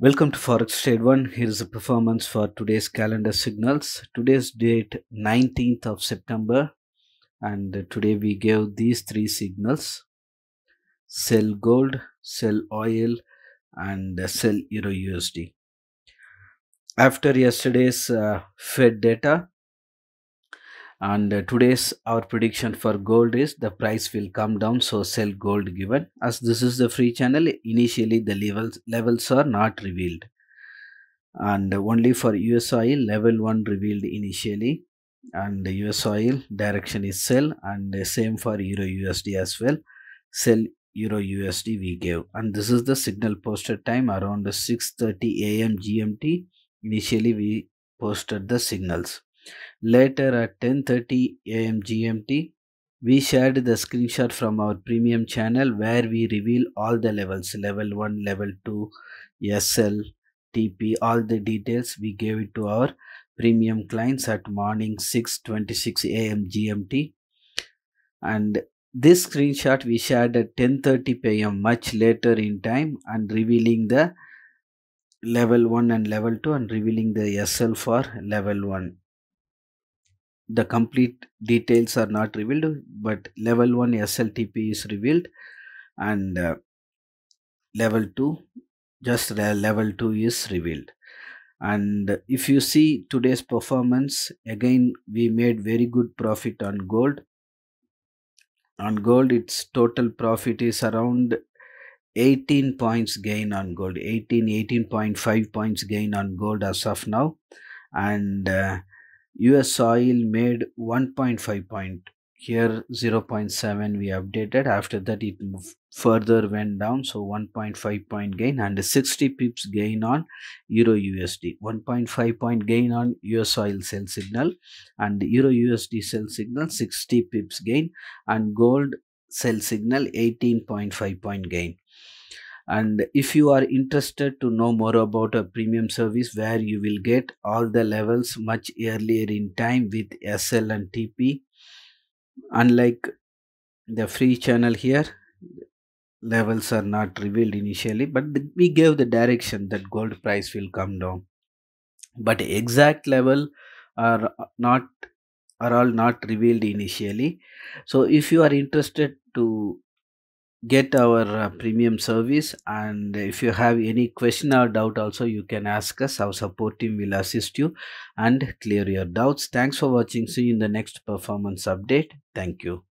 Welcome to Forex Trade One. Here is the performance for today's calendar signals. Today's date 19th of September, and today we gave these three signals: sell gold, sell oil, and sell Euro USD. After yesterday's uh, Fed data, and uh, today's our prediction for gold is the price will come down so sell gold given. As this is the free channel initially the levels levels are not revealed. And only for us oil level 1 revealed initially. And us oil direction is sell and same for euro usd as well. Sell euro usd we gave. And this is the signal posted time around 6:30 am gmt initially we posted the signals Later at 10:30 am GMT, we shared the screenshot from our premium channel where we reveal all the levels level 1, level 2, SL, TP, all the details we gave it to our premium clients at morning 6:26 am GMT and this screenshot we shared at 10:30 pm much later in time and revealing the level 1 and level 2 and revealing the SL for level 1 the complete details are not revealed but level 1 sltp is revealed and uh, level 2 just level 2 is revealed. And if you see today's performance again we made very good profit on gold. On gold its total profit is around 18 points gain on gold 18 18.5 points gain on gold as of now. And uh, US oil made 1.5 point here 0.7 we updated after that it further went down so 1.5 point gain and 60 pips gain on euro usd 1.5 point gain on us oil sell signal and euro usd sell signal 60 pips gain and gold sell signal 18.5 point gain and if you are interested to know more about a premium service where you will get all the levels much earlier in time with sl and tp unlike the free channel here levels are not revealed initially but we gave the direction that gold price will come down. But exact level are not are all not revealed initially. So if you are interested to get our uh, premium service and if you have any question or doubt also you can ask us. Our support team will assist you and clear your doubts. Thanks for watching. See you in the next performance update. Thank you